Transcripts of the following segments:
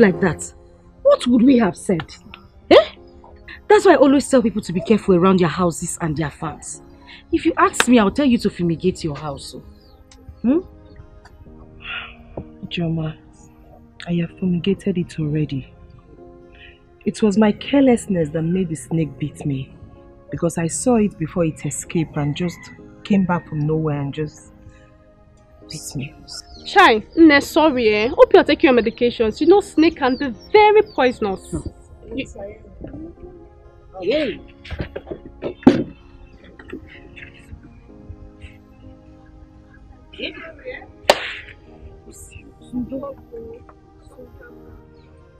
Like that. What would we have said? Eh? That's why I always tell people to be careful around their houses and their farms. If you ask me, I'll tell you to fumigate your house. oh. Hmm? Joma, I have fumigated it already. It was my carelessness that made the snake beat me. Because I saw it before it escaped and just came back from nowhere and just beat me. Chai, Nne, sorry eh. Hope you're taking your medications. You know snake can be very poisonous. You- Hey.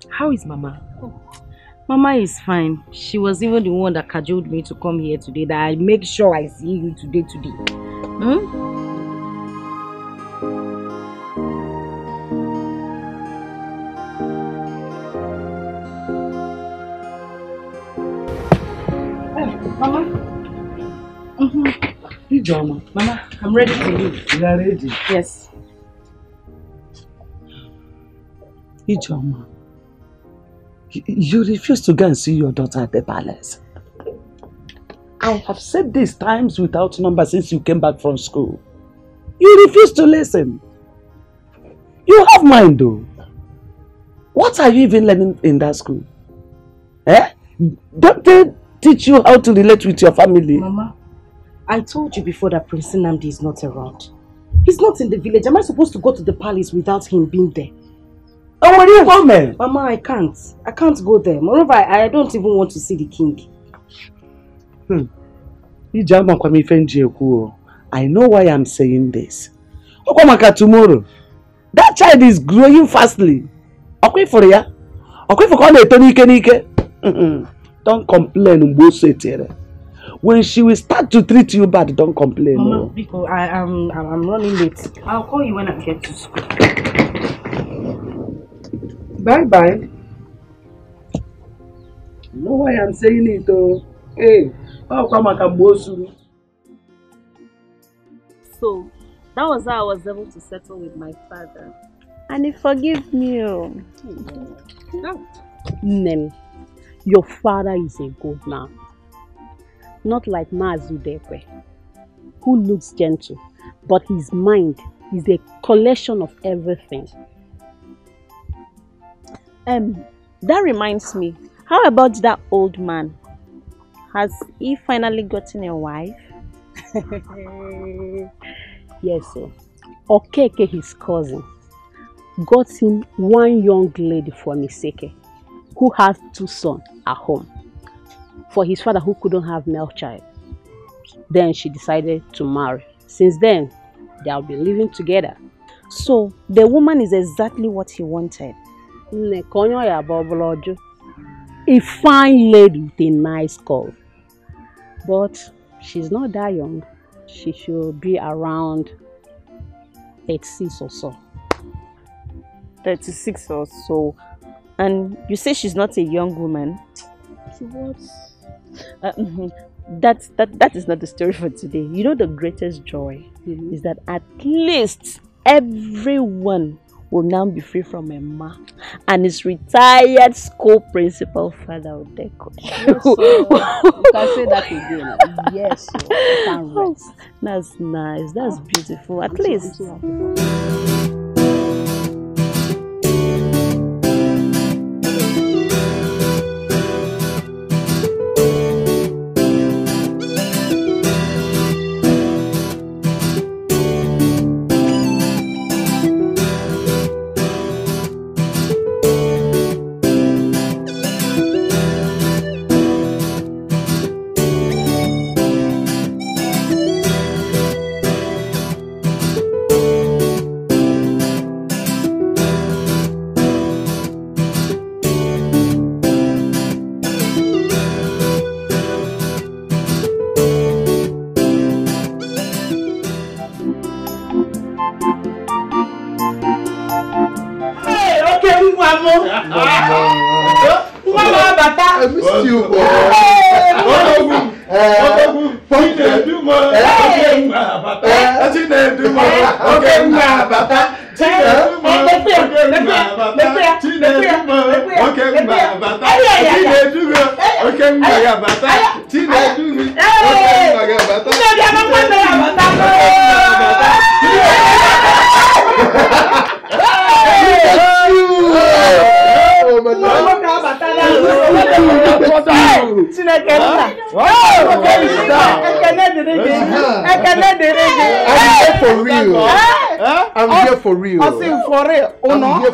How is Mama? Mama is fine. She was even the one that cajoled me to come here today. That I make sure I see you today. Today. Hmm? Mama. Mm-hmm. Ijoma. Mama, I'm ready to leave. You are ready? Yes. Ijoma, you, you refuse to go and see your daughter at the palace. I have said this times without number since you came back from school. You refuse to listen. You have mind though. What are you even learning in that school? Eh? Don't they teach you how to relate with your family? Mama, I told you before that Prince Nnamdi is not around. He's not in the village. Am I supposed to go to the palace without him being there? Oh, were you woman? Mama, I can't. I can't go there. Moreover, I, I don't even want to see the king. Hmm. Ijama kwa mi fenji ekwu. I know why I'm saying this. Okwa maka tomorrow. That child is growing fastly. Okwa ifuru ya? Okwa ifuru ka ọ na-eto n'ike n'ike? Mm-mm. Don't complain mgbe o setere. When she will start to treat you bad, don't complain. Mama, oh. because I am I'm, I'm running late. I'll call you when I get to school. Bye bye. You know why I'm saying it oh. Hey, ọkwa maka mgbe o suru. So, that was how I was able to settle with my father. And he forgive me. Oh. Nem, your father is a good man. Not like Mazudekwe, who looks gentle, but his mind is a collection of everything. Um, that reminds me. How about that old man? Has he finally gotten a wife? yes, sir. Okeke, his cousin, got him one young lady from Iseke who has two sons at home for his father who couldn't have male child. Then she decided to marry. Since then, they'll be living together. So the woman is exactly what he wanted. Nne ka onye ọya bụ ọbụla ọjụ. A fine lady with a nice curve. But she's not that young. She should be around 36 or so. 36 or so. And you say she's not a young woman? What? Uh, mhm. that, that, that is not the story for today. You know, the greatest joy Mhm. is that at least everyone will now be free from a Emma and his retired school principal, Father Odeko. Yes, you can say that again. Yes, sir. Rest. That's nice. That's beautiful. At I'm least. so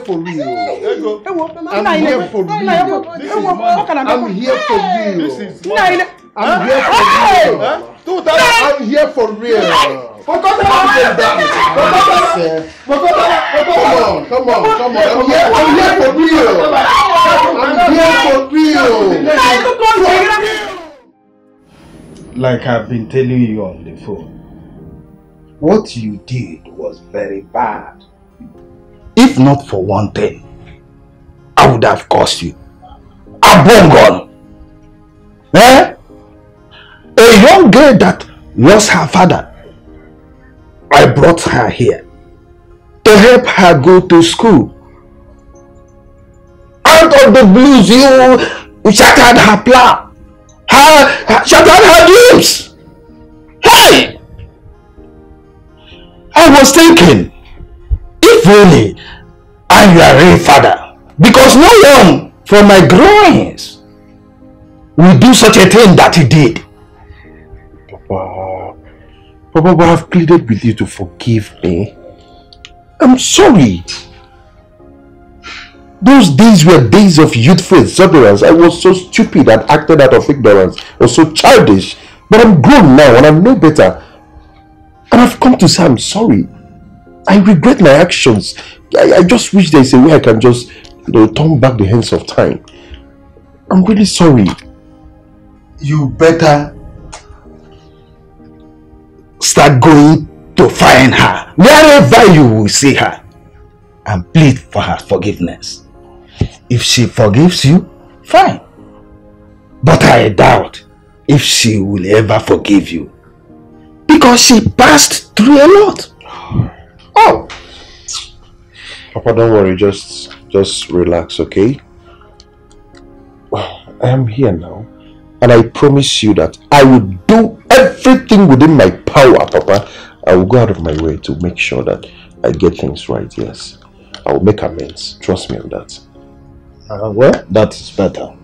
for real. I'm here for real. I'm here for real. I'm here for real. I'm here for real. Come on, come on, come on. I'm here, I'm here for real. I'm here for real. Like I've been telling you on the phone, what you did was very bad. If not for one thing, I would have cursed you. Abongon! Eh? A young girl that lost her father. I brought her here to help her go to school. Out of the blues, you shattered her plan. Her, her shattered her dreams. Hey! I was thinking, if only I'm your real father, because no one from my groins will do such a thing that he did. Papa, Papa, but I've pleaded with you to forgive me. I'm sorry. Those days were days of youthful exuberance. I was so stupid and acted out of ignorance. I was so childish. But I'm grown now and I know better. And I've come to say I'm sorry. I regret my actions. I, I just wish there's a way I can just, you know, turn back the hands of time. I'm really sorry. You better start going to find her wherever you will see her and plead for her forgiveness. If she forgives you, fine. But I doubt if she will ever forgive you because she passed through a lot. Oh! Papa, don't worry. Just, just relax, okay? I am here now. And I promise you that I will do everything within my power, Papa. I will go out of my way to make sure that I get things right, yes. I will make amends. Trust me on that. Uh, well, that is better.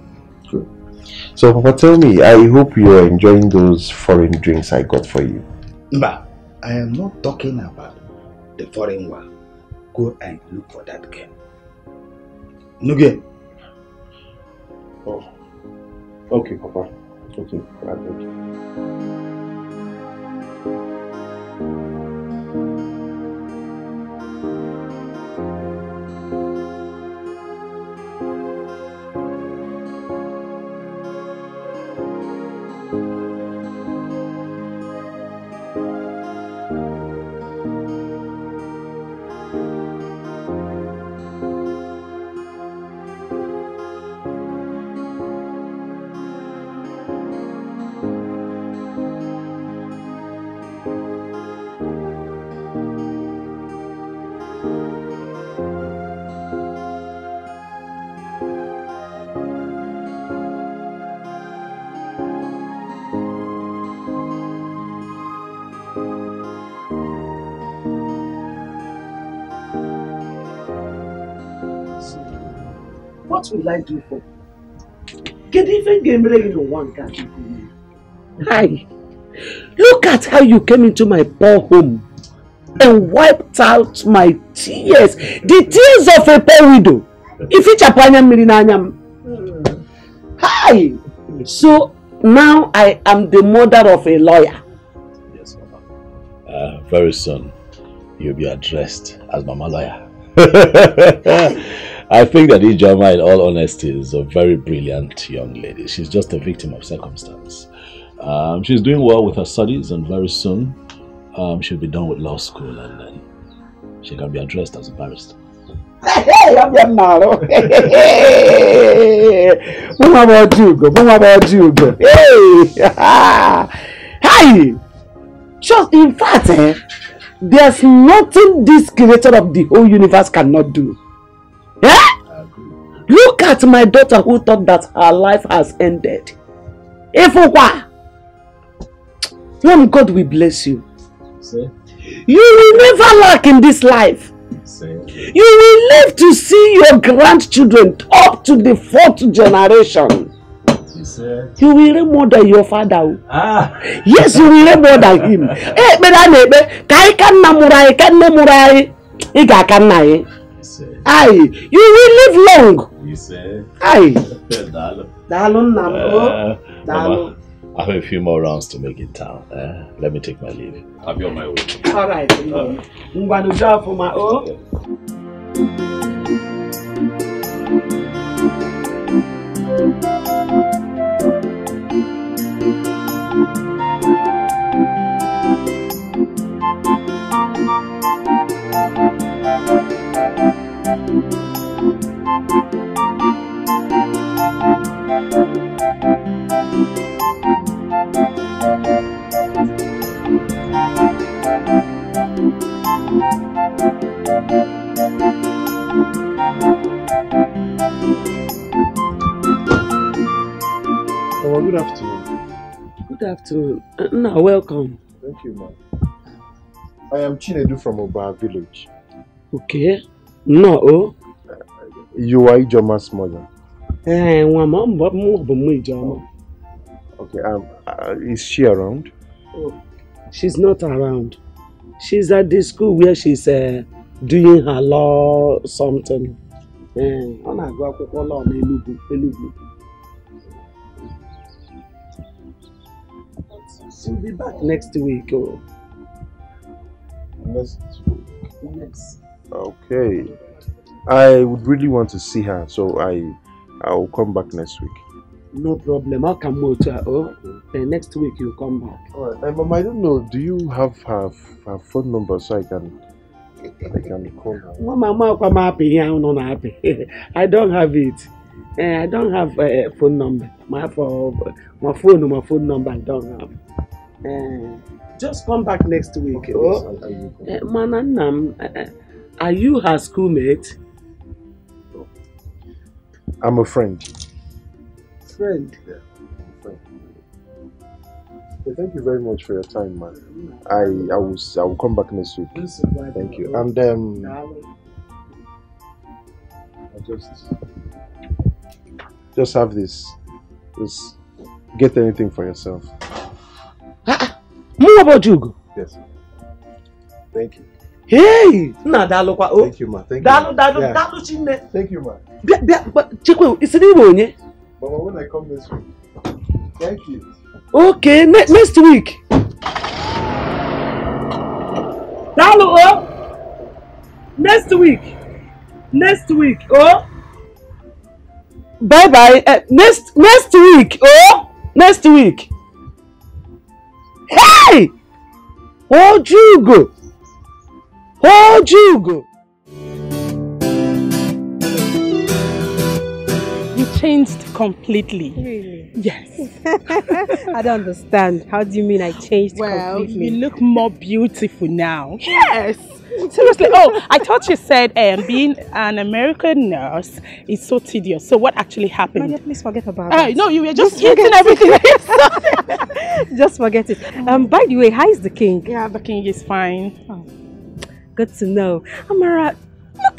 So, Papa, tell me, I hope you are enjoying those foreign drinks I got for you. But I am not talking about the foreign one. Go and look for that girl. Nuge, Oh. Okay, Papa. Okay, I you. What will I do for? Get even game ready in one country. Hi. Look at how you came into my poor home and wiped out my tears. The tears of a poor widow. If it's a panya Hi. So now I am the mother of a lawyer. Yes, Mama. Uh, very soon, you'll be addressed as Mama Lawyer. I think that Ijoma, in all honesty, is a very brilliant young lady. She's just a victim of circumstance. Um, she's doing well with her studies, and very soon um, she'll be done with law school, and then she can be addressed as a barrister. Hey. Just in fact, eh, there's nothing this creator of the whole universe cannot do. Look at my daughter who thought that her life has ended. Ifukwa. One God will bless you. See? You will never lack in this life. See? You will live to see your grandchildren up to the fourth generation. You will even more than your father. Ah. Yes, you will even more than him. Eh, ekpere a na-ekpe ka anyị ka nna mụrụ anyị ka nne mụrụ anyị ị ga-aka nna anyị. Ayi, you will live long. You say? Ayi. Dalo. Daalụ nna m. o. Uh, Daalụ. Mama, I have a few more rounds to make in town. Eh? Let me take my leave. I'll be on my way. All right. Ngwanụ jee ọfụma o. Oh, good afternoon. Good afternoon. Uh, Nna, welcome. Thank you, ma'am. I am Chinedu from Oba village. Okay. No, o. You are Ijoma's mother. Eh, nwa m, ọ mbọ m bụ mụ Ijeọma. Okay, um, uh, is she around? Oh, she's not around. She's at the school where she's uh, doing her law something. Eh, ọ na-agụ akwụkwọ law n'Enugu. Enugu. She'll be back next week. Oh. Next Yes. Okay. I would really want to see her, so I I will come back next week. No problem. I'll come out. Oh, uh, next week you'll come back. Alright, uh, Mama, I don't know. Do you have her her phone number so I can I can call her? Nwa mama akwa m apị ihe ahụ nọ na-apị. I don't have it. Eh, I don't have a uh, phone number. My for my phone, my phone number I don't have. Just come back next week. Oh, eh, mana nna m, eh, eh, are you her schoolmate? I'm a friend. Friend. Okay, thank you very much for your time, man. I I will s- I will come back next week. Thank you. And um, I just just have this. Just get anything for yourself. Mụ bụ Jugo. Yes. Thank you. Hey, nna daalụkwa. Oh, Thank you, ma. Thank daalụ you. daalụ daalụ chinne. Thank you, ma. Bịa bịa chekwe isiri igbe onye. Mama, when I come next week. Thank you. Okay, ne next week. Daalụ o. Next week. Next week. Oh. Bye bye. Uh, next next week. Oh. Next week. Hey! Hold you go! Hold you go! You changed completely. Really? Yes. I don't understand. How do you mean I changed Well, completely? you look more beautiful now. Yes. Seriously. Oh, I thought you said um, being an American nurse is so tedious. So what actually happened? Maria, please forget about Ah, it. no, you were just forget eating everything. Just forget it. Um, by the way, how is the king? Yeah, the king is fine. Good to know. Amara,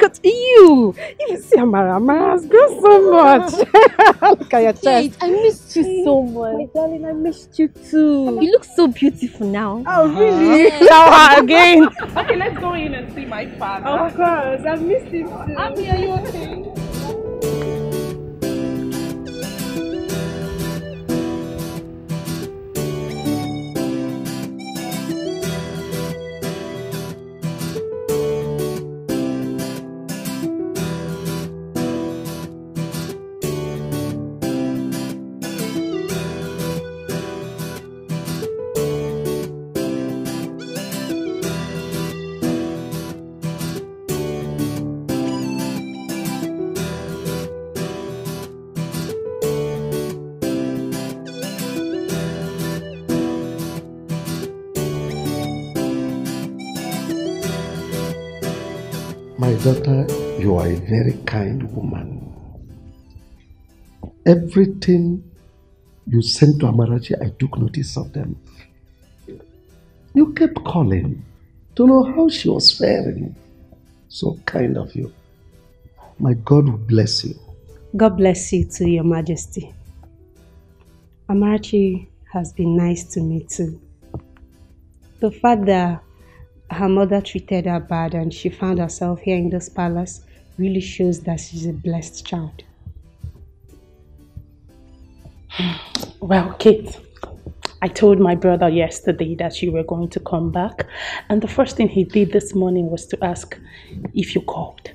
look at you. You see Amara. Amara has grown so much. look at your Kate, chest. I missed you so much. My darling, I missed you too. You look so beautiful now. Oh, uh-huh. really? Shower again. Okay, let's go in and see my father. Oh, of course, I missed him too. Abby, are you okay? Daughter, you are a very kind woman. Everything you sent to Amarachi, I took notice of them. You kept calling to know how she was faring. So kind of you. My God will bless you. God bless you too, Your Majesty. Amarachi has been nice to me too. The fact that her mother treated her bad and she found herself here in this palace really shows that she's a blessed child. Well, Kate, I told my brother yesterday that you were going to come back, and the first thing he did this morning was to ask if you called.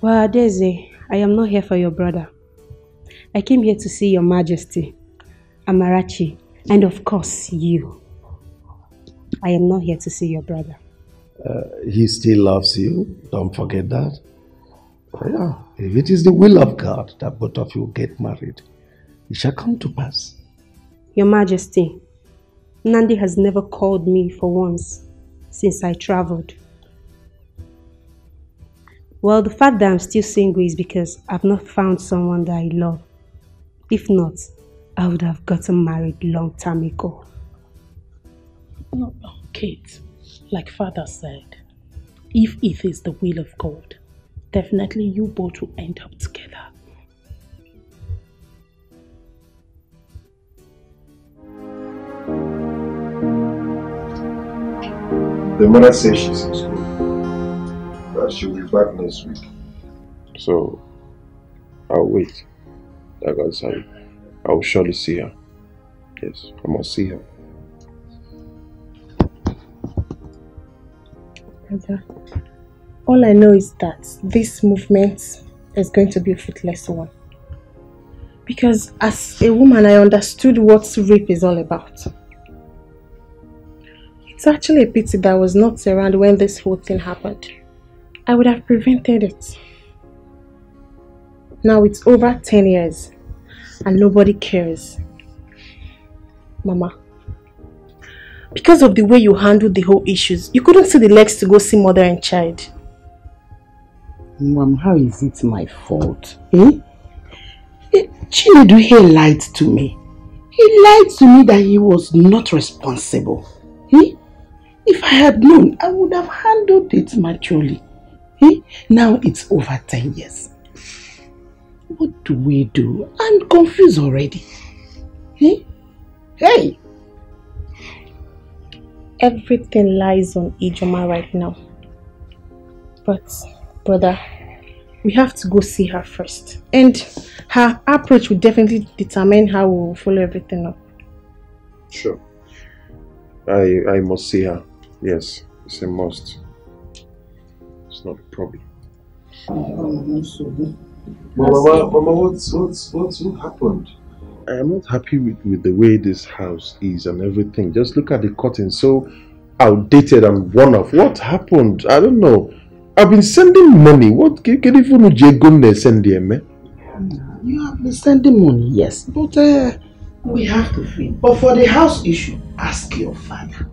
Well, Daisy, I am not here for your brother. I came here to see your majesty, Amarachi, and of course you. I am not here to see your brother. Uh, he still loves you. Don't forget that. Uh, yeah, if it is the will of God that both of you get married, it shall come to pass. Your Majesty, Nnamdi has never called me for once since I traveled. Well, the fact that I'm still single is because I've not found someone that I love. If not, I would have gotten married long time ago. No, Kate, like father said, if it is the will of God, definitely you both will end up together. The mother says she's in school. That she'll be back next week. So, I'll wait. Like I said, I will surely see her. Yes, I must see her. All I know is that this movement is going to be a fruitless one. Because as a woman, I understood what rape is all about. It's actually a pity that I was not around when this whole thing happened. I would have prevented it. Now it's over 10 years and nobody cares. Mama, because of the way you handled the whole issues, you couldn't see the legs to go see mother and child. Mom, how is it my fault? Eh? eh Chinedu he lied to me. He lied to me that he was not responsible. Eh? If I had known, I would have handled it maturely. Eh? Now it's over 10 years. What do we do? I'm confused already. Eh? Hey! Everything lies on Ijoma right now. But, brother, we have to go see her first. And her approach will definitely determine how we will follow everything up. Sure. I I must see her. Yes, it's a must. It's not a problem. Oh, Mama, Mama, what's what's what's what happened? I am not happy with, with the way this house is and everything. Just look at the curtain, so outdated and worn off. What happened? I don't know. I've been sending money. What can can even Ujegune send them? Eh? You have been sending money, yes, but uh, we have to feed. But for the house issue, ask your father.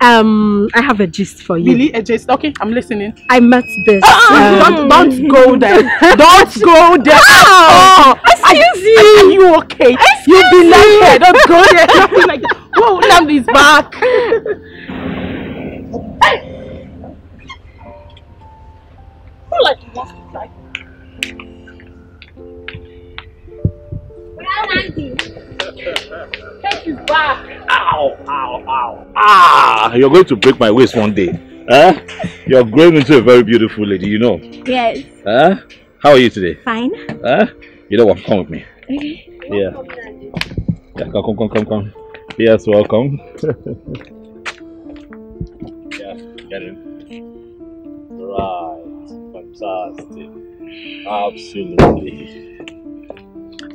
Um, I have a gist for you. Really? A gist? Okay, I'm listening. I met this. Ah, um, don't, don't go there. Don't go there. Oh, excuse you. Are you okay? you be like here. Don't go there. Nothing like that. Whoa, Nnamdi's back. Who like you want to fly? Take his back. Ow, ow, ow. Ah, you're going to break my waist one day. Huh? You're growing into a very beautiful lady, you know. Yes. Huh? How are you today? Fine. Huh? You don't want to Come with me. Okay. Yeah. Yeah, come, come, come, come, come. Yes, welcome. yeah, get in. Right. Fantastic. Absolutely.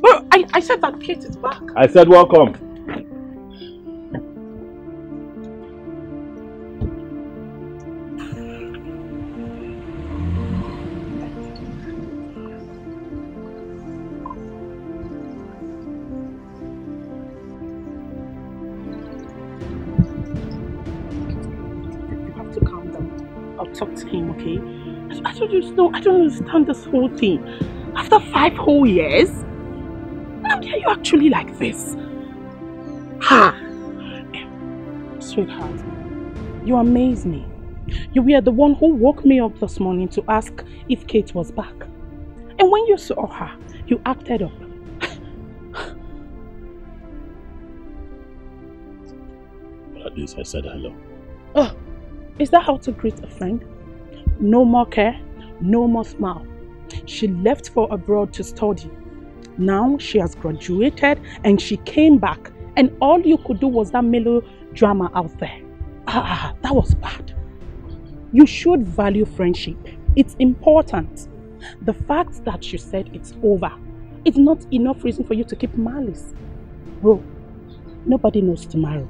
Well, I, I said that Kate is back. I said welcome. I, I don't know. I don't understand this whole thing. After five whole years, Nnamdi, are you actually like this? Ha! Sweetheart, you amaze me. You were the one who woke me up this morning to ask if Kate was back. And when you saw her, you acted up. But at least I said hello. Oh, is that how to greet a friend? No more care, no more smile. She left for abroad to study. Now she has graduated and she came back and all you could do was that melodrama out there. Ah, that was bad. You should value friendship. It's important. The fact that you said it's over is not enough reason for you to keep malice. Bro, nobody knows tomorrow.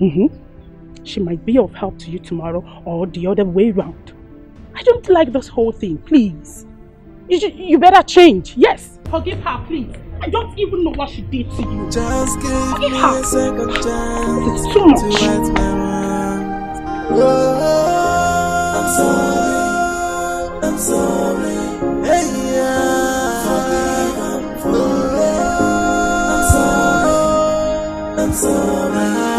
Mm-hmm. She might be of help to you tomorrow or the other way round. I don't like this whole thing, please. You, you better change, yes. Forgive her, please. I don't even know what she did to you. Just give Forgive me her. a second chance It's too much. to my wrongs. Oh, I'm sorry, I'm sorry. Hey, yeah. Forgive forget. I'm sorry, I'm sorry.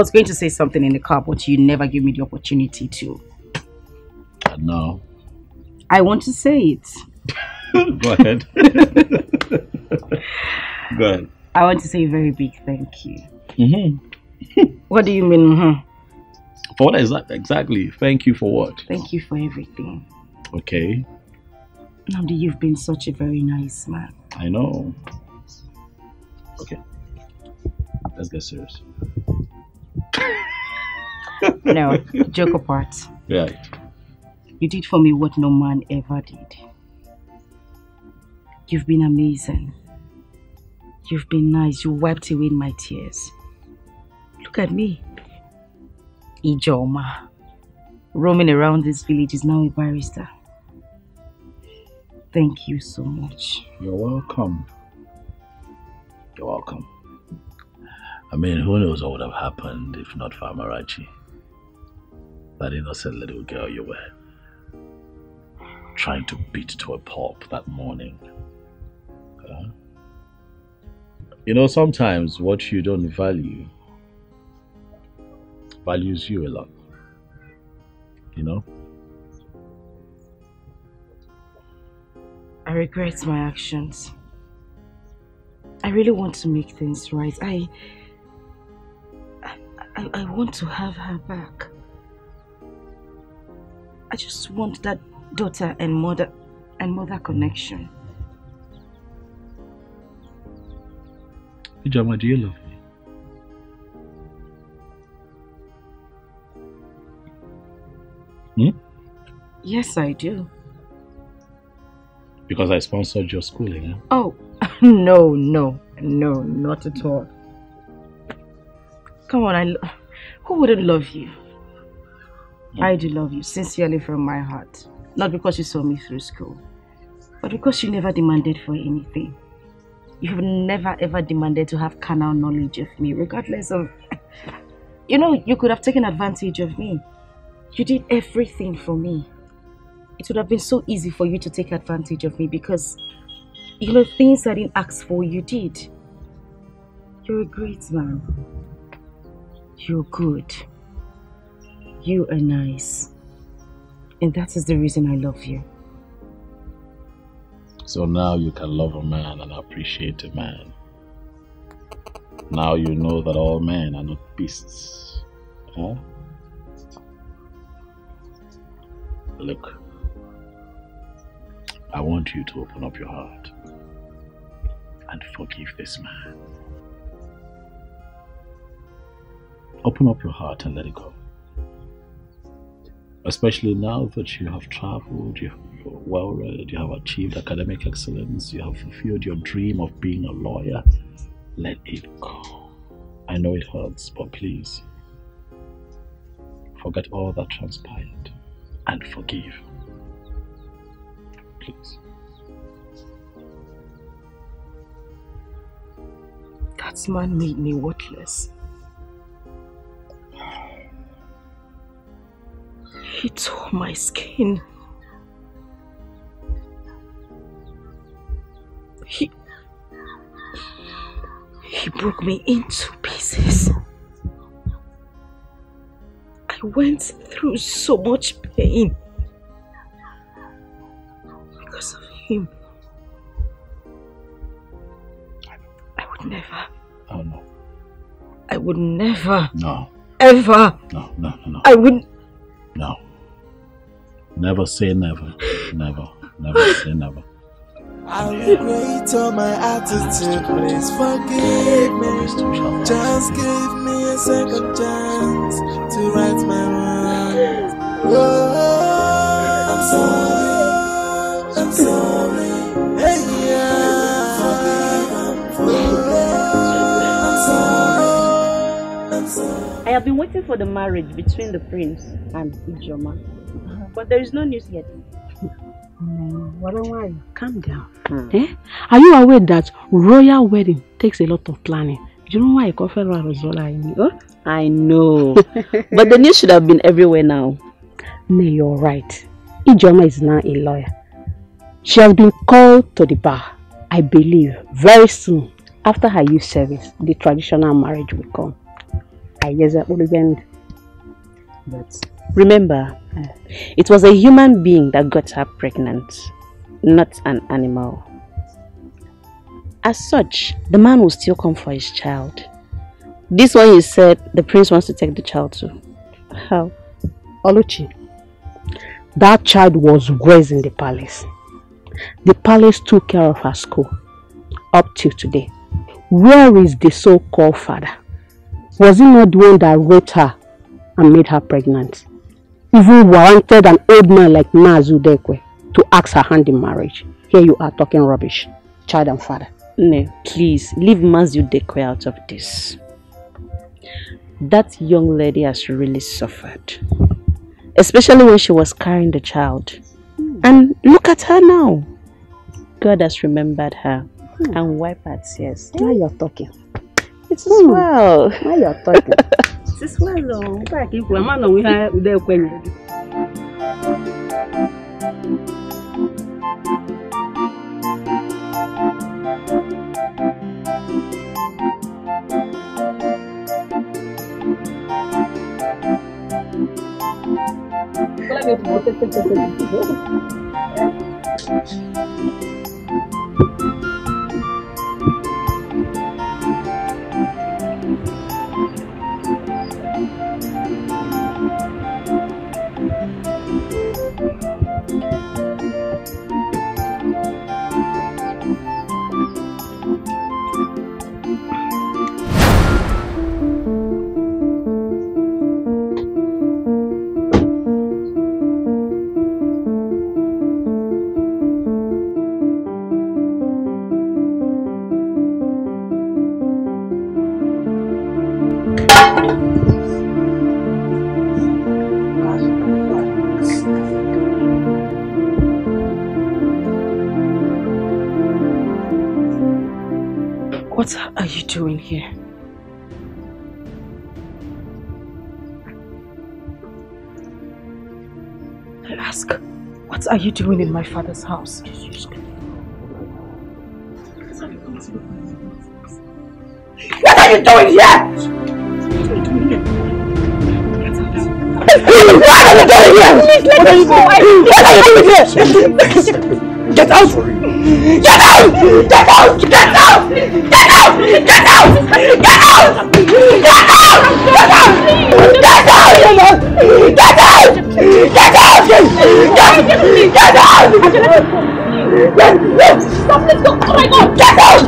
Was going to say something in the car, but you never give me the opportunity to. No. I want to say it. Go ahead. Go ahead. I want to say a very big thank you. Mm-hmm. What do you mean? mhm? For what is that exactly? Thank you for what? Thank you for everything. Okay, Nnamdi, you've been such a very nice man. I know. Okay, let's get serious. No, joke apart. Right. You did for me what no man ever did. You've been amazing. You've been nice. You wiped away my tears. Look at me. Ijoma. Roaming around this village is now a barrister. Thank you so much. You're welcome. You're welcome. I mean, who knows what would have happened if not for Amarachi? That innocent little girl you were trying to beat to a pulp that morning. Huh? You know, sometimes what you don't value values you a lot. You know? I regret my actions. I really want to make things right. I, I, I want to have her back. I just want that daughter and mother and mother connection. Ijama, do you love me? Hmm? Yes, I do. Because I sponsored your schooling, huh? Oh, no, no, no, not at all. Come on, I. Who wouldn't love you? I do love you sincerely from my heart. Not because you saw me through school, but because you never demanded for anything. You've never ever demanded to have carnal knowledge of me, regardless of. You know, you could have taken advantage of me. You did everything for me. It would have been so easy for you to take advantage of me because, you know, things I didn't ask for, you did. You're a great man. You're good. You are nice. And that is the reason I love you. So now you can love a man and appreciate a man. Now you know that all men are not beasts. Huh? Look, I want you to open up your heart and forgive this man. Open up your heart and let it go. Especially now that you have traveled, you- you're well read, you have achieved academic excellence, you have fulfilled your dream of being a lawyer. Let it go. I know it hurts, but please forget all that transpired and forgive. Please. That man made me worthless. He tore my skin. He. He broke me into pieces. I went through so much pain because of him. I would never. Oh no. I would never. No. Ever. No, no, no, no. I would. No. Never say never. Never. Never say never. I regret all my attitude, please forgive me. Just give me a second chance to right my wrongs. Oh, I'm sorry, I'm sorry. Hey, yeah. Oh, I'm sorry, I'm sorry. I have been waiting for the marriage between the prince and Ijoma. But there is no news yet. Calm down. Eh? Are you aware that royal wedding takes a lot of planning? Do you know why Ikofero Arozola in oh? I know. but the news should have been everywhere now. No, you're right. Ijoma is now a lawyer. She has been called to the bar. I believe very soon, after her youth service, the traditional marriage will come. I guess that would end. But remember, it was a human being that got her pregnant, not an animal. As such, the man will still come for his child. This one you said the prince wants to take the child to. How? Oluchi, that child was raised in the palace. The palace took care of her school up till today. Where is the so-called father? Was he not the one that raped her and made her pregnant? Even warranted an old man like Mazudekwe to ask her hand in marriage. Here you are talking rubbish. Child and father. No, please leave Mazudekwe out of this. That young lady has really suffered, especially when she was carrying the child. Hmm. And look at her now. God has remembered her hmm. and wiped her tears. Now you're talking. It's well. Now you're talking. It is well, though. Back if we're man we have there when What are you doing in my father's house? What are you doing here? What are you doing here? What are you doing here? What are you doing here? Get out! Get out! Get out! Get out! Get out! Get out! Get out! Get out! Get out! Get out! Get out! Get out! Get out! Stop this! Oh my God! Get out!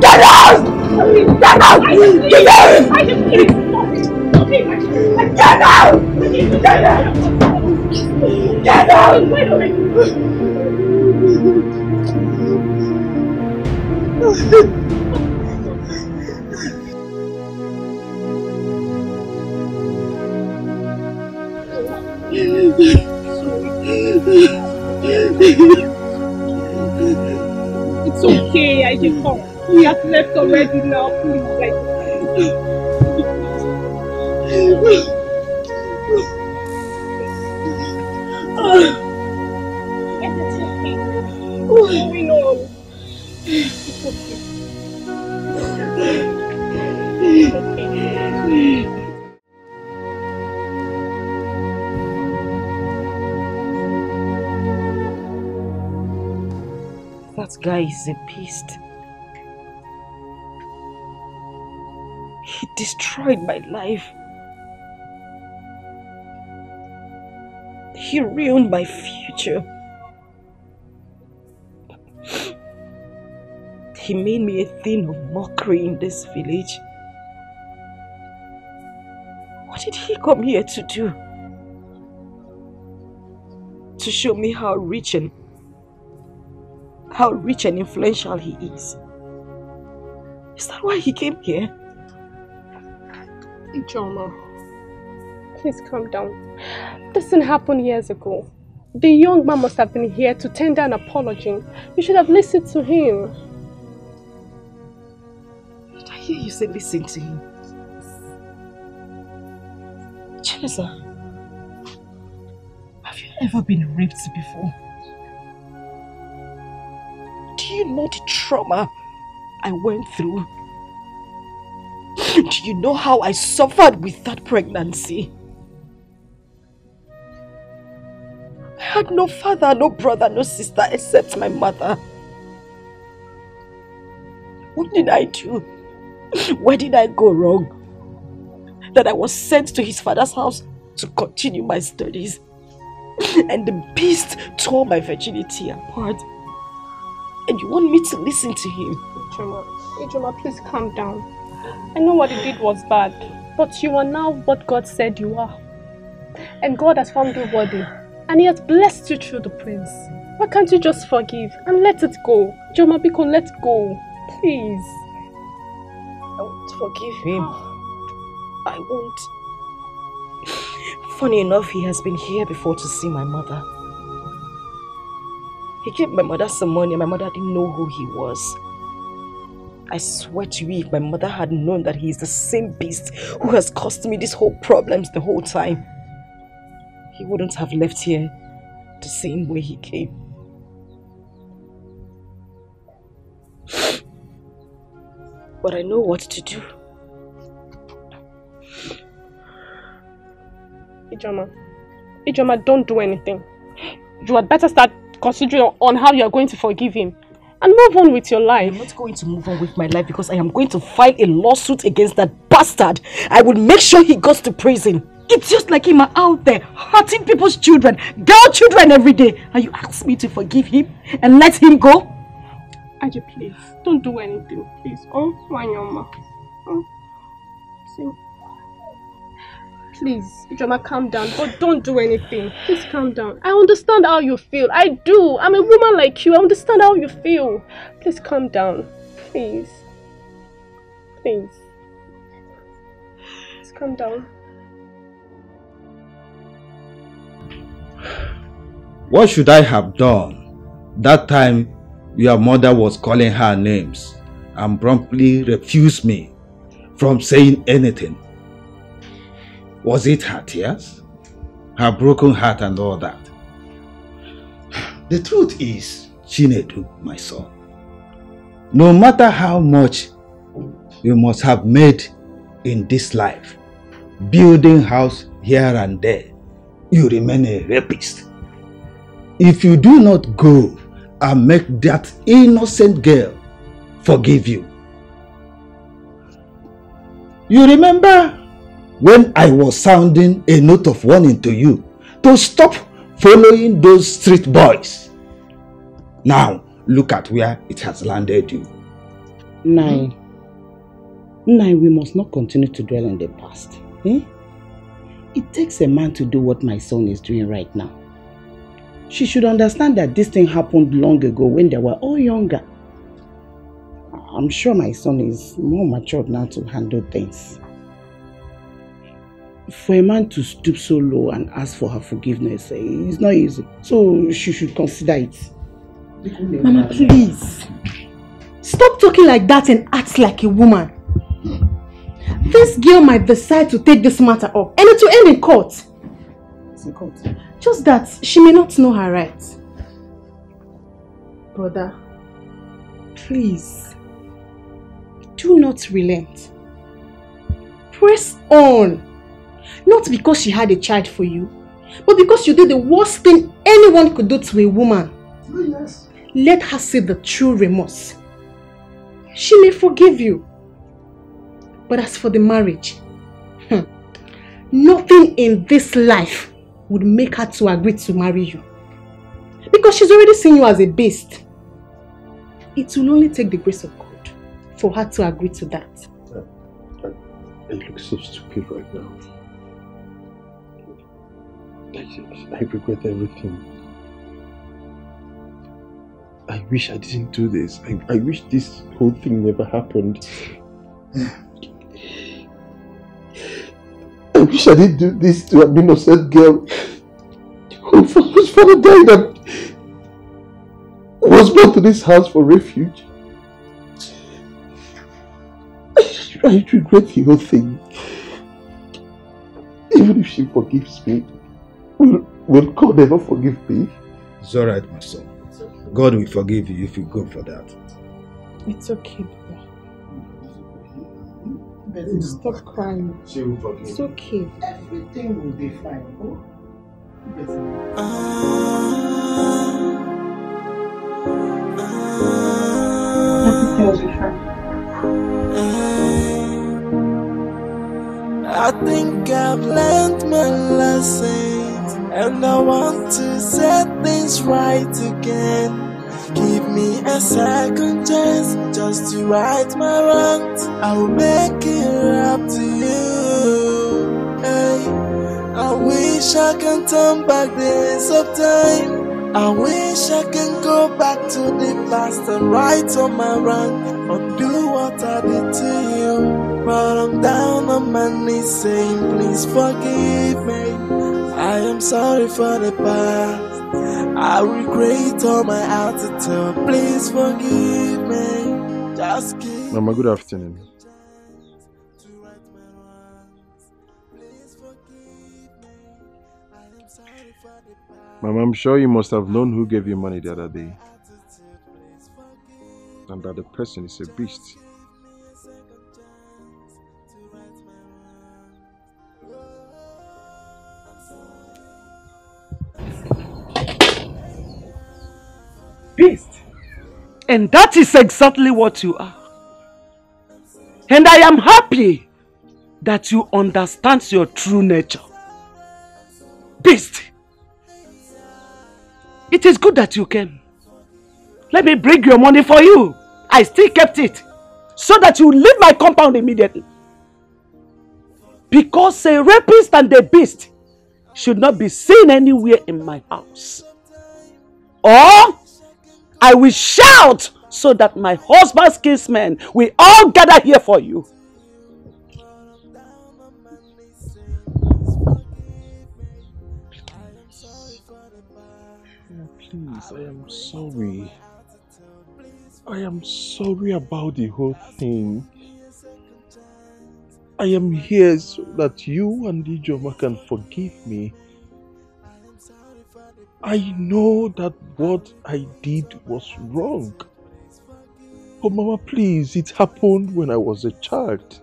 Get out! Get out! Get out! Get out! Get out! Get It's okay, I can come. We have left already now, please. That guy is a beast. He destroyed my life. He ruined my future. He made me a thing of mockery in this village. What did he come here to do? To show me how rich and how rich and influential he is. Is that why he came here? Ijoma, please calm down. This didn't happen years ago. The young man must have been here to tender an apology. You should have listened to him. Did I hear you say listen to him? Chelsa, have you ever been raped before? Do you know the trauma I went through? Do you know how I suffered with that pregnancy? I had no father, no brother, no sister except my mother. What did I do? Where did I go wrong? That I was sent to his father's house to continue my studies. And the beast tore my virginity apart. And you want me to listen to him? Ijoma, Ijoma, please calm down. I know what he did was bad, but you are now what God said you are. And God has found you worthy, and He has blessed you through the prince. Why can't you just forgive and let it go? Joma Biko, let go. Please. I won't forgive him. I won't. Funny enough, he has been here before to see my mother. He gave my mother some money and my mother didn't know who he was. I swear to you, if my mother had known that he is the same beast who has caused me these whole problems the whole time, he wouldn't have left here the same way he came. But I know what to do. Ijoma, Ijoma, don't do anything. You had better start considering on how you are going to forgive him and move on with your life. I'm not going to move on with my life because I am going to file a lawsuit against that bastard. I will make sure he goes to prison. It's just like him out there hurting people's children, girl children every day. And you ask me to forgive him and let him go? Aji, please, don't do anything, please. Oh, Wanyoma. Oh, see. Please, Ijoma, calm down, but don't do anything. Please calm down. I understand how you feel. I do. I'm a woman like you. I understand how you feel. Please calm down. Please. Please. Please calm down. What should I have done? That time your mother was calling her names and promptly refused me from saying anything. Was it her tears? Her broken heart and all that? The truth is, Chinedu, my son, no matter how much you must have made in this life, building house here and there, you remain a rapist. If you do not go and make that innocent girl forgive you. You remember when I was sounding a note of warning to you to stop following those street boys? Now, look at where it has landed you. Nine. Nine, we must not continue to dwell in the past. Eh? It takes a man to do what my son is doing right now. She should understand that this thing happened long ago when they were all younger. I'm sure my son is more matured now to handle things. For a man to stoop so low and ask for her forgiveness eh, is not easy. So she should consider it. Mama, please. Stop talking like that and act like a woman. This girl might decide to take this matter up and it will end in court. It's in court. Just that she may not know her rights. Brother, please, do not relent. Press on. Not because she had a child for you, but because you did the worst thing anyone could do to a woman. yes. Let her see the true remorse. She may forgive you. But as for the marriage, hmm, nothing in this life would make her to agree to marry you. Because she's already seen you as a beast. It will only take the grace of God for her to agree to that. I look so stupid right now. I, I regret everything. I wish I didn't do this. I, I wish this whole thing never happened. I wish I didn't do this to an innocent girl who- whose father died and was brought to this house for refuge. I, I regret the whole thing. Even if she forgives me, will, will God ever forgive me? It's alright, my son. God will forgive you if you go for that. It's okay, brother. Stop crying. She will forgive It's okay. Everything will be fine. Oh, Everything will be fine. I think I've learned my lessons and I want to set things right again. Give me a second chance just to right my wrongs. I will make it up to you. Hey, I wish I can turn back the hands of time. I wish I can go back to the past and right on my wrong, undo what I did to you. But I'm down on my knees saying, please forgive me. I am sorry for the past. I regret all my attitude. Please forgive me. Just give Mama, good afternoon. Mama, I'm sure you must have known who gave you money the other day. And that the person is a beast. Beast. And that is exactly what you are. And I am happy that you understand your true nature. Beast. It is good that you came. Let me bring your money for you. I still kept it. So that you leave my compound immediately. Because a rapist and a beast should not be seen anywhere in my house. Or I will shout so that my husband's kinsmen will all gather here for you. Please, I am sorry. I am sorry about the whole thing. I am here so that you and Ijoma can forgive me. I know that what I did was wrong. But Mama, please, it happened when I was a child.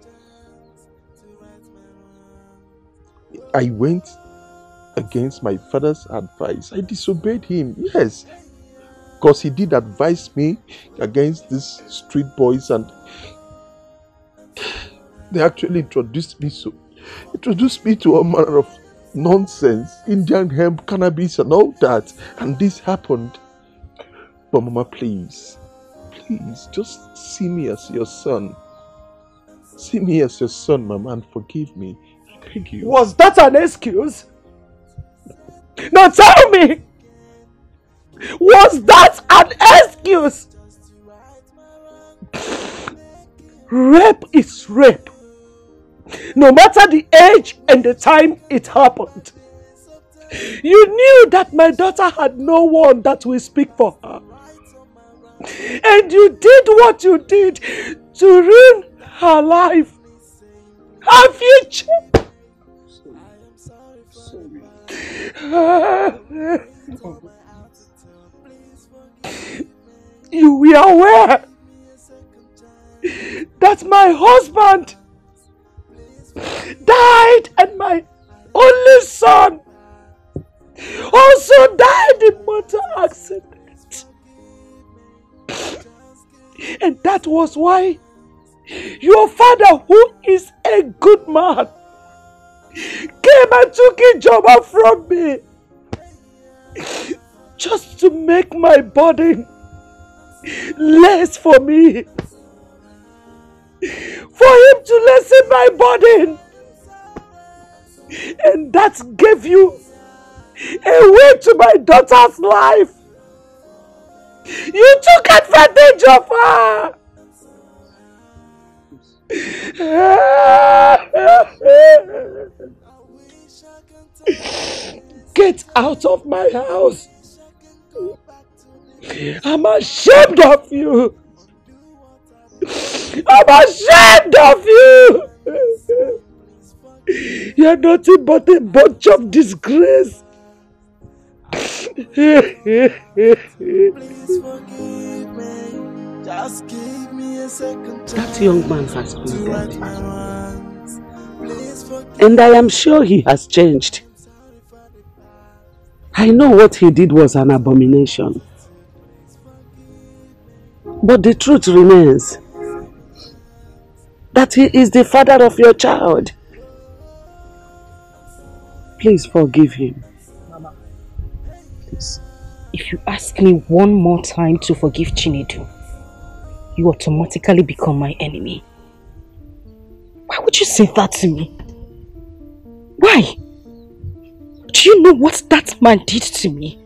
I went against my father's advice. I disobeyed him, yes. because he did advise me against these street boys and they actually introduced me so introduced me to all manner of nonsense, Indian hemp, cannabis and all that. And this happened. But mama, please, please, just see me as your son. See me as your son, mama, and forgive me. Beg you. Was that an excuse? Now tell me! Was that an excuse? Rape is rape. No matter the age and the time it happened. You knew that my daughter had no one that will speak for her. And you did what you did to ruin her life, her future. You were aware that my husband died and my only son also died in motor accident. And that was why your father, who is a good man, came and took Ijoma from me just to make my burden less for me. For him to lessen my burden. And that gave you a way to my daughter's life. You took advantage of her. Get out of my house. I'm ashamed of you. I'm ashamed of you. You're nothing but a bunch of disgrace. That young man has been dead. And I am sure he has changed. I know what he did was an abomination. But the truth remains that he is the father of your child. Please forgive him. Mama, please. If you ask me one more time to forgive Chinedu, you automatically become my enemy. Why would you say that to me? Why? Do you know what that man did to me?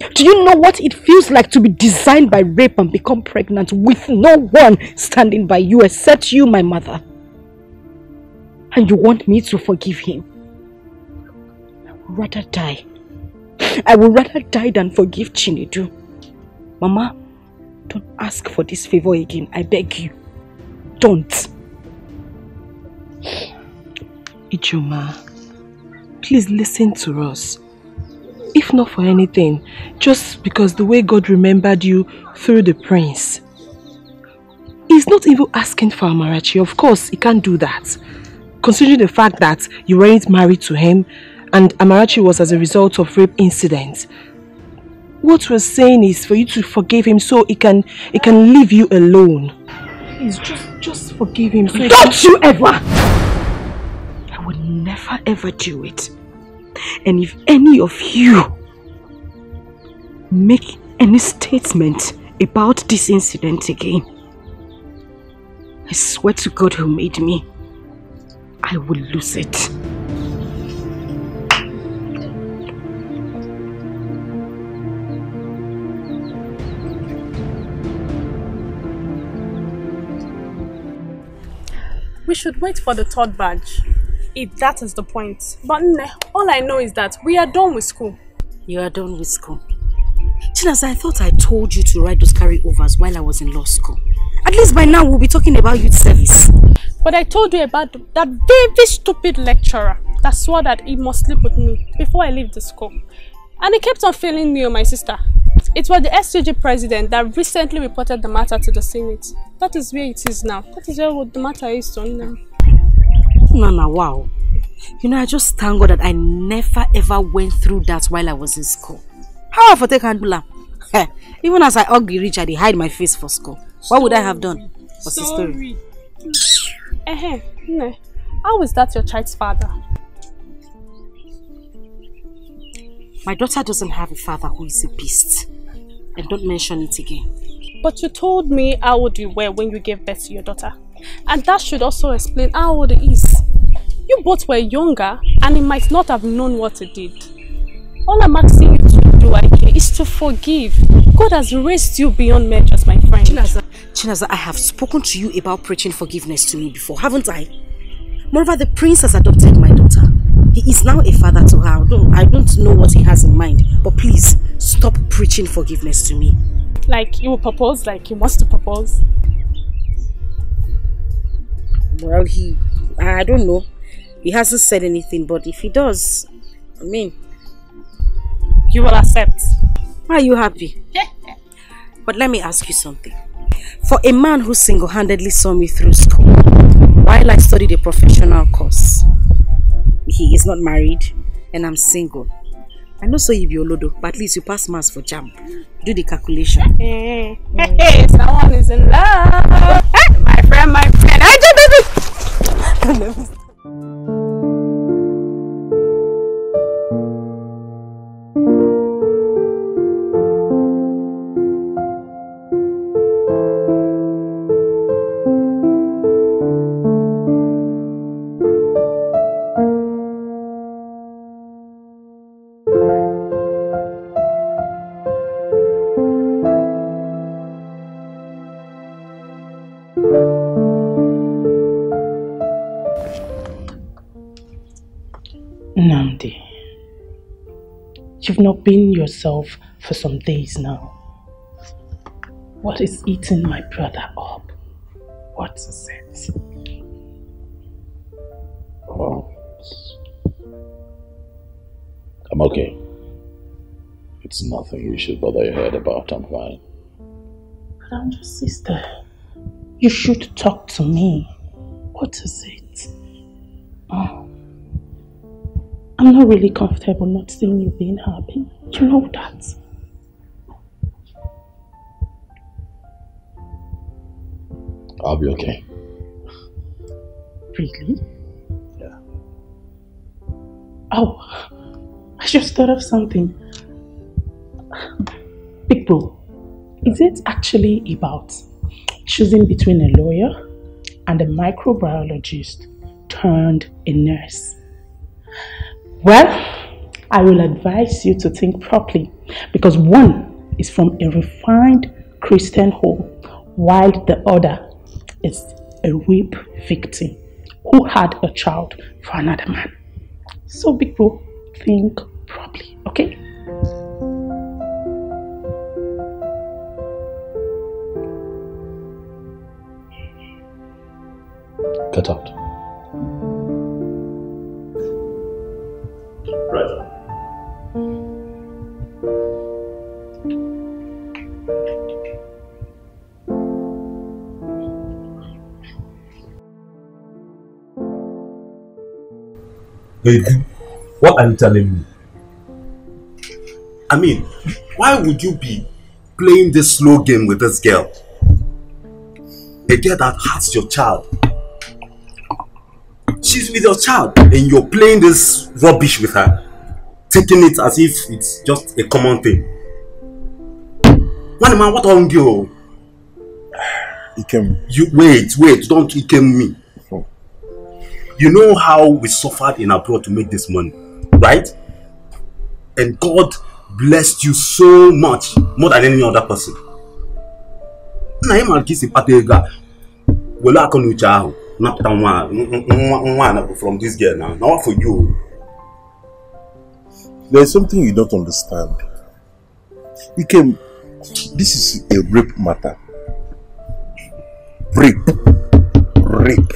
Do you know what it feels like to be designed by rape and become pregnant with no one standing by you except you, my mother? And you want me to forgive him? I would rather die. I would rather die than forgive Chinedu. Mama, don't ask for this favor again. I beg you. Don't. Ijoma, please listen to us. If not for anything, just because the way God remembered you through the prince. He's not even asking for Amarachi. Of course, he can't do that. Considering the fact that you weren't married to him and Amarachi was as a result of rape incident. What we're saying is for you to forgive him so he can he can leave you alone. Please just just forgive him. So Don't you ever! I would never ever do it. And if any of you make any statement about this incident again, I swear to God who made me, I will lose it. We should wait for the third badge, if that is the point. But all I know is that we are done with school. You are done with school. Chinas, I thought I told you to write those carryovers while I was in law school. At least by now we'll be talking about youth service. But I told you about that very stupid lecturer that swore that he must sleep with me before I leave the school. And he kept on failing me or my sister. It was the SUG president that recently reported the matter to the Senate. That is where it is now. That is where the matter is on now. Nana, wow. You know, I just thank God that I never ever went through that while I was in school. How I take handle? Even as I ugly rich, I hide my face for school. What would I have done? What's the story? Eh, eh, how is that your child's father? My daughter doesn't have a father who is a beast. And don't mention it again. But you told me how old you were when you gave birth to your daughter. And that should also explain how old he is. You both were younger and he might not have known what he did. All I'm asking you to do, Ike, is to forgive. God has raised you beyond measures, my friend. Chinaza, Chinaza, I have spoken to you about preaching forgiveness to me before, haven't I? Moreover, the prince has adopted my daughter. He is now a father to her. Although I don't know what he has in mind. But please, stop preaching forgiveness to me. Like he will propose, like he wants to propose. Well, he... I don't know. He hasn't said anything, but if he does, I mean... You will accept. Why are you happy? but let me ask you something. For a man who single-handedly saw me through school, while I studied a professional course, he is not married and I'm single. I know so you Olodo, but at least you pass mass for jam. Do the calculation. Hey, hey, hey, someone is in love. my friend, my friend. I just not been yourself for some days now. What is eating my brother up? What is it? Oh. Um, I'm okay. It's nothing you should bother your head about. I'm fine. But I'm your sister. You should talk to me. What is it? Oh. I'm not really comfortable not seeing you being happy. You know that. I'll be okay. Really? Yeah. Oh, I just thought of something. Big bro, is it actually about choosing between a lawyer and a microbiologist turned a nurse? Well, I will advise you to think properly because one is from a refined Christian home while the other is a rape victim who had a child for another man. So, bro, think properly, okay? Cut out. Right. Baby, what are you telling me? I mean, why would you be playing this slow game with this girl? A girl that hurts your child. She's with your child and you're playing this rubbish with her. Taking it as if it's just a common thing. One man, what on you? Ikem. You wait, wait, don't Ikem me. You know how we suffered in abroad to make this money, right? And God blessed you so much more than any other person. Na him and kiss kpata ego a were aka n'uche ahụ nwa nwa nwa a from this girl now. Now what for you? There's something you don't understand. You came. this is a rape matter. Rape. Rape.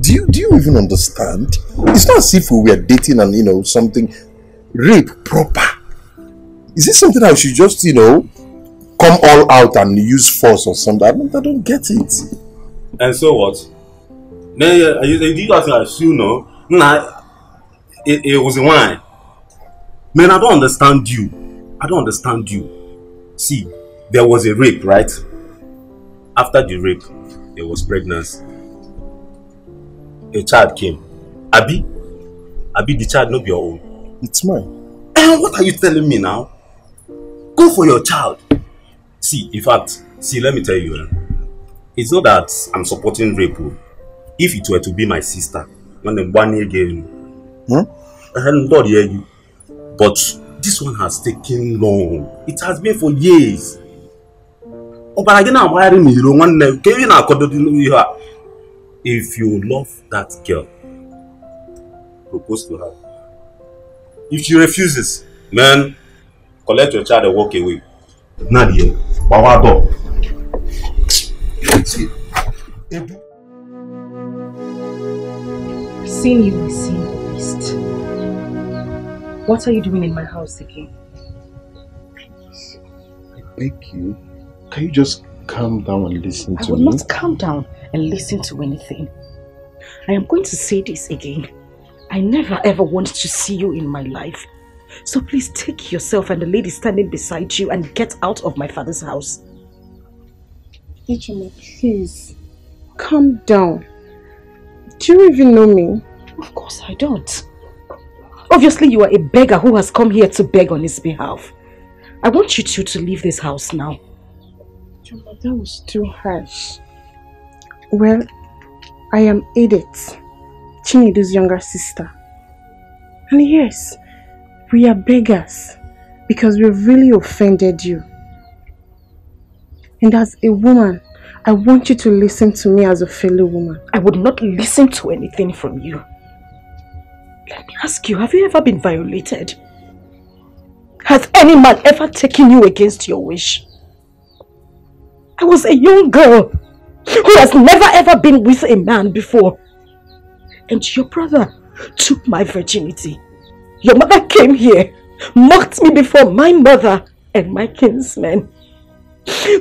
Do you do you even understand? It's not as if we were dating and you know something rape proper. Is this something I should just, you know, come all out and use force or something? I don't, I don't get it. And so what? Then you you you guys are you know, nah, it, it was a wine. Man, I don't understand you. I don't understand you. See, there was a rape, right? After the rape, there was pregnancy. A child came. Abi? Abi, the child not your own. It's mine. And what are you telling me now? Go for your child. See, in fact, see, let me tell you, it's not that I'm supporting rape. oh. If it were to be my sister, when one year again, hmm? I hadn't thought hear you. But this one has taken long. It has been for years. ọbara gị na-agbagharị n'iro nwanne nke ị na-akọdo n'ihu a if you love that girl propose to her if she refuses man collect your child and walk away nadia gbawa door I've seen you, I seen the beast. What are you doing in my house again? Please, I beg you, can you just calm down and listen to anything? I will me? not calm down and listen to anything. I am going to say this again. I never ever want to see you in my life. So please take yourself and the lady standing beside you and get out of my father's house. Ijoma, please, calm down. Do you even know me? Of course I don't. Obviously you are a beggar who has come here to beg on his behalf. I want you two to leave this house now. Ijoma, that was too harsh. Well, I am Edith, Chinedu's younger sister. And yes, we are beggars because we've really offended you. And as a woman, I want you to listen to me as a fellow woman. I would not listen to anything from you. Let me ask you, have you ever been violated? Has any man ever taken you against your wish? I was a young girl who has never ever been with a man before. And your brother took my virginity. Your mother came here, mocked me before my mother and my kinsmen.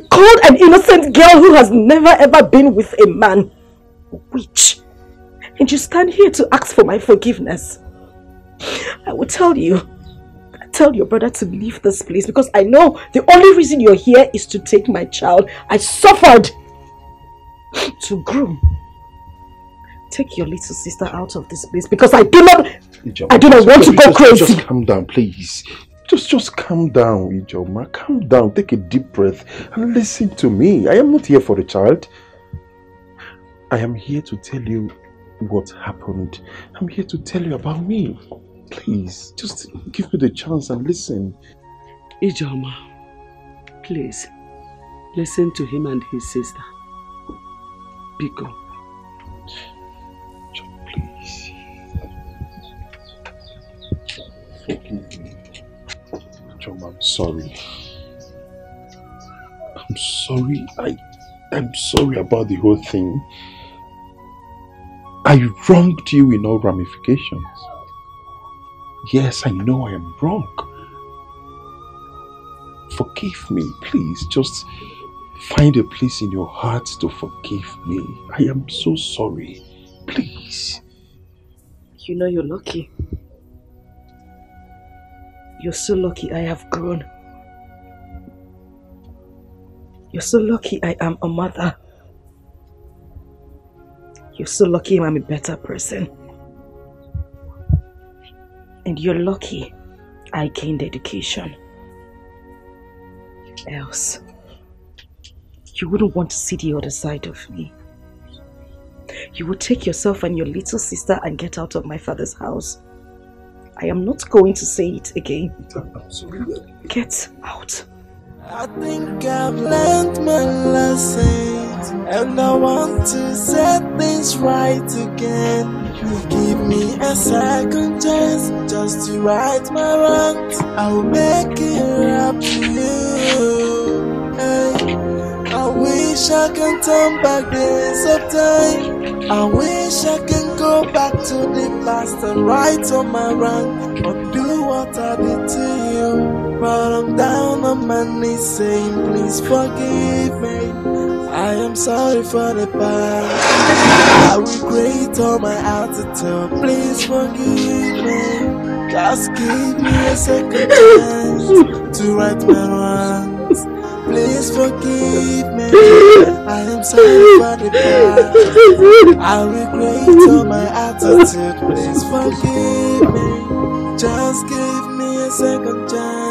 Called an innocent girl who has never ever been with a man. a Witch. And you stand here to ask for my forgiveness. I will tell you, tell your brother to leave this place because I know the only reason you're here is to take my child. I suffered to groom. Take your little sister out of this place because I do not, I do not want to go crazy. Just calm down, please. Just, just calm down, Ijoma. Calm down. Take a deep breath and listen to me. I am not here for the child. I am here to tell you what happened. I'm here to tell you about me. Please, just give me the chance and listen. Ijoma, please, listen to him and his sister. Biko. Please. I'm sorry. I'm sorry. I I'm sorry about the whole thing. I wronged you in all ramifications. Yes, I know I am wrong. Forgive me, please. Just find a place in your heart to forgive me. I am so sorry. Please. You know you're lucky. You're so lucky I have grown. You're so lucky I am a mother. You're so lucky I'm a better person. And you're lucky I gained education. Else, you wouldn't want to see the other side of me. You would take yourself and your little sister and get out of my father's house. I am not going to say it again. Get out. I think I've learned my lessons, and I want to set things right again. Give me a second chance just to right my wrongs. I'll make it up to you. Hey, I wish I can turn back days of time. I wish I can go back to the past and right on my wrong, Or do what I did to you. But I'm down on my knees saying, please forgive me. I am sorry for the past. I regret all my attitude. Please forgive me. Just give me a second chance to right my wrongs. Please forgive me. I am sorry for the. I regret all my attitude. Please forgive me. Just give me a second chance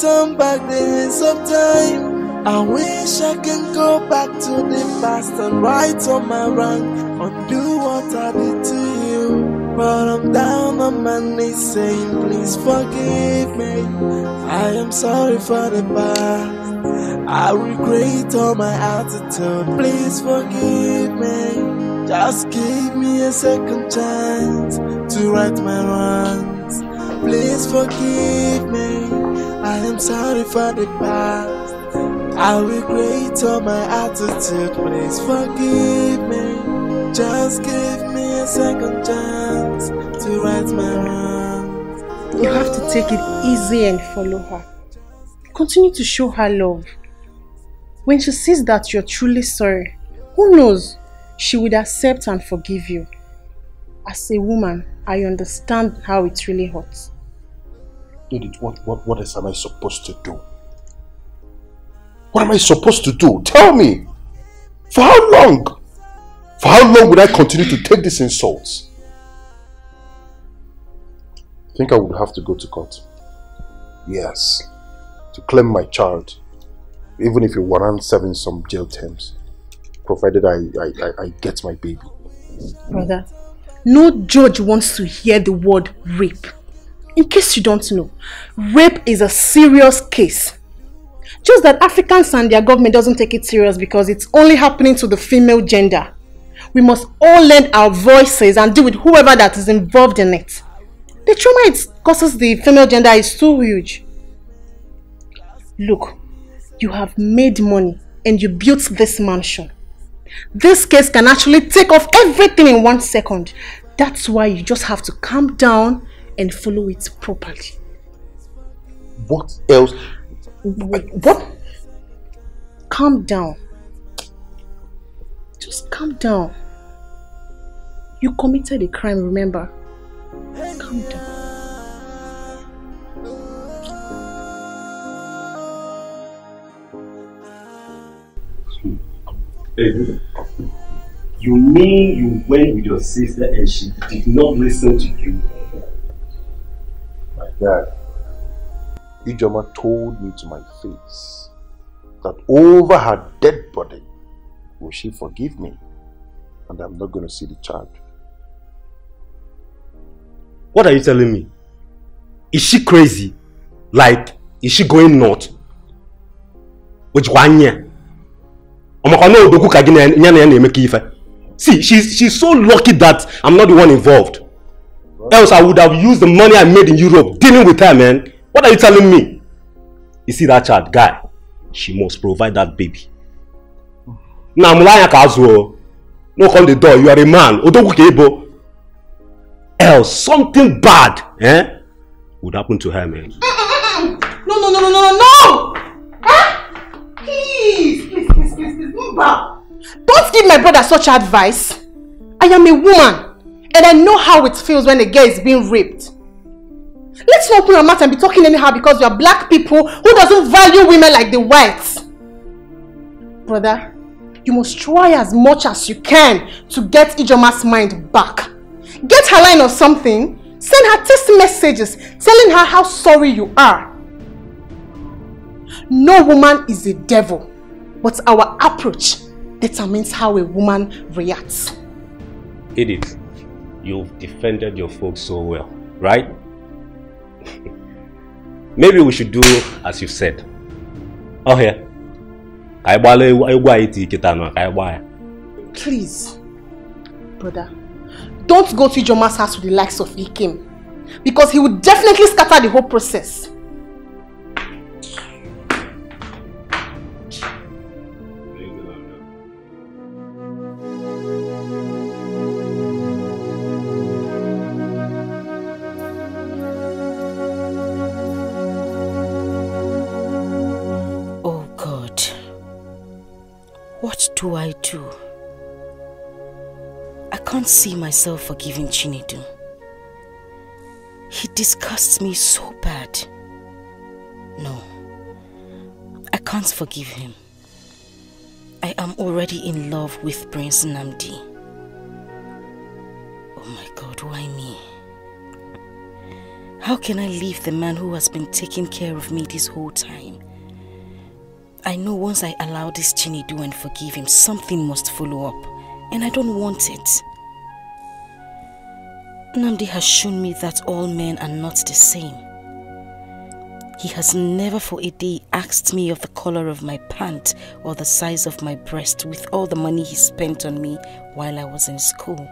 turn back the hands of time. I wish I can go back to the past and right on my wrong, undo what I did to you. But I'm down on my knees saying, please forgive me. I am sorry for the past. I regret all my attitude. Please forgive me. Just give me a second chance to right my wrongs. Please forgive me. I am sorry for the past. I regret all my attitude. Please forgive me. Just give me a second chance to right my wrongs. You have to take it easy and follow her. Continue to show her love. When she sees that you're truly sorry, who knows, she would accept and forgive you. As a woman, I understand how it really hurts. Edith, what, what, what else am I supposed to do? What am I supposed to do? Tell me. For how long? For how long would I continue to take these insults? I think I would have to go to court. Yes. To claim my child. Even if it warrants serving some jail terms. Provided I, I, I, I get my baby. Brother, no judge wants to hear the word rape. In case you don't know, rape is a serious case. Just that Africans and their government doesn't take it serious because it's only happening to the female gender. We must all lend our voices and deal with whoever that is involved in it. The trauma it causes the female gender is too huge. Look, you have made money and you built this mansion. This case can actually take off everything in one second. That's why you just have to calm down and follow it properly. What else? What? Calm down. Just calm down. You committed a crime, remember? Calm down. Hey, you mean you went with your sister and she did not listen to you? Dad, Ijoma told me to my face that over her dead body will she forgive me and I'm not going to see the child. What are you telling me? Is she crazy? Like, is she going nuts? Which one year? see she's, she's so lucky that i'm not the one involved else i would have used the money i made in europe dealing with her man. What are you telling me? You see that child guy? She must provide that baby. Na mụrụ anya ka azụ o no come the door. You are a man. Odogwu ka ịbụ else something bad eh, would happen to her man. No, no, no, no, no, no! Huh? Please, please, please, please, please, move back. Don't give my brother such advice. I am a woman, and I know how it feels when a girl is being raped. Let's not open our mouth and be talking anyhow because we are black people who doesn't value women like the whites. Brother, you must try as much as you can to get Ijoma's mind back. Get her line or something. Send her text messages telling her how sorry you are. No woman is a devil, but our approach determines how a woman reacts. Edith, you've defended your folks so well, right? Maybe we should do as you said. Oh ya. Please, brother, don't go to Ijoma's house with the likes of Ikim. because he would definitely scatter the whole process. Can't see myself forgiving Chinedu. He disgusts me so bad. No, I can't forgive him. I am already in love with Prince Nnamdi. Oh my God, why me? How can I leave the man who has been taking care of me this whole time? I know once I allow this Chinedu and forgive him, something must follow up, and I don't want it. Nnamdi has shown me that all men are not the same. He has never for a day asked me of the color of my pant or the size of my breast with all the money he spent on me while I was in school.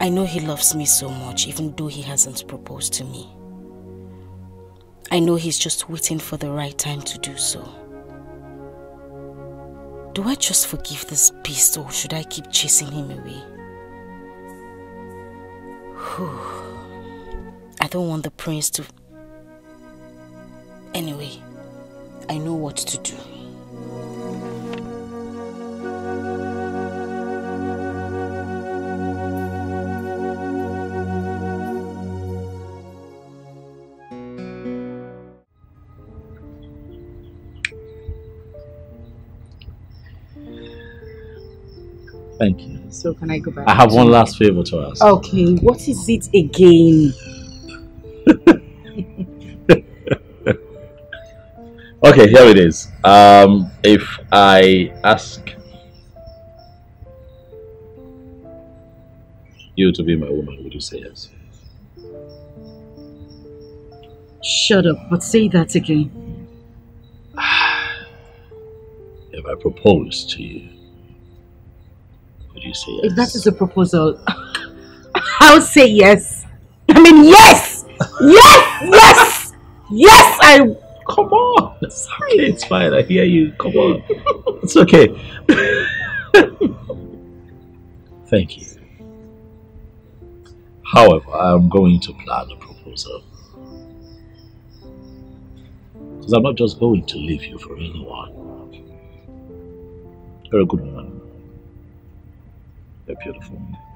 I know he loves me so much even though he hasn't proposed to me. I know he's just waiting for the right time to do so. Do I just forgive this beast or should I keep chasing him away? I don't want the prince to... Anyway, I know what to do. Thank you. So can I go back? I have one last favor to ask. Okay, what is it again? Okay, here it is. Um, if I ask you to be my woman, would you say yes? Shut up, but say that again. If I propose to you, would you say yes? If that is a proposal, I'll say yes. I mean, yes! Yes! Yes! Yes! I. Come on! It's okay, it's fine. I hear you. Come on. It's okay. Thank you. However, I'm going to plan a proposal. Because I'm not just going to leave you for anyone. You're a good woman. Beautiful.